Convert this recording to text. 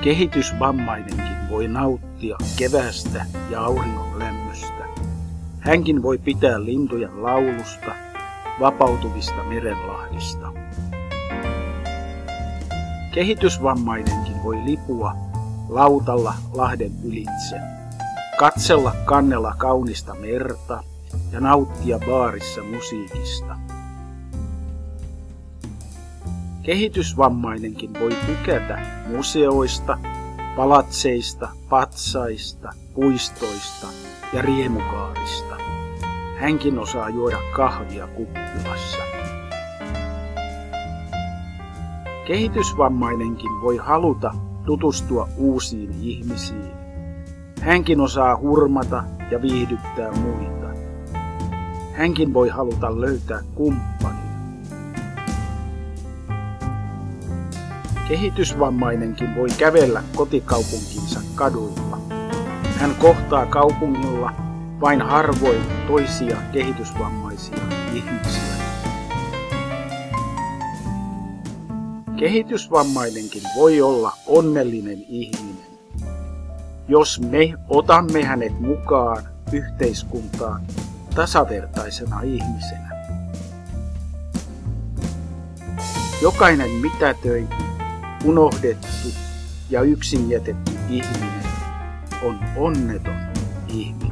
Kehitysvammainenkin voi nauttia kevästä ja auringon lämmöstä. Hänkin voi pitää lintujen laulusta, vapautuvista merenlahdista. Kehitysvammainenkin voi lipua lautalla lahden ylitse, katsella kannella kaunista merta ja nauttia baarissa musiikista. Kehitysvammainenkin voi tykätä museoista, palatseista, patsaista, puistoista ja riemukaarista. Hänkin osaa juoda kahvia kuppilassa. Kehitysvammainenkin voi haluta tutustua uusiin ihmisiin. Hänkin osaa hurmata ja viihdyttää muita. Hänkin voi haluta löytää kumppani. Kehitysvammainenkin voi kävellä kotikaupunkinsa kaduilla. Hän kohtaa kaupungilla vain harvoin toisia kehitysvammaisia ihmisiä. Kehitysvammainenkin voi olla onnellinen ihminen, jos me otamme hänet mukaan yhteiskuntaan tasavertaisena ihmisenä. Jokainen mitätöity, unohdettu ja yksin jätetty ihminen on onneton ihminen.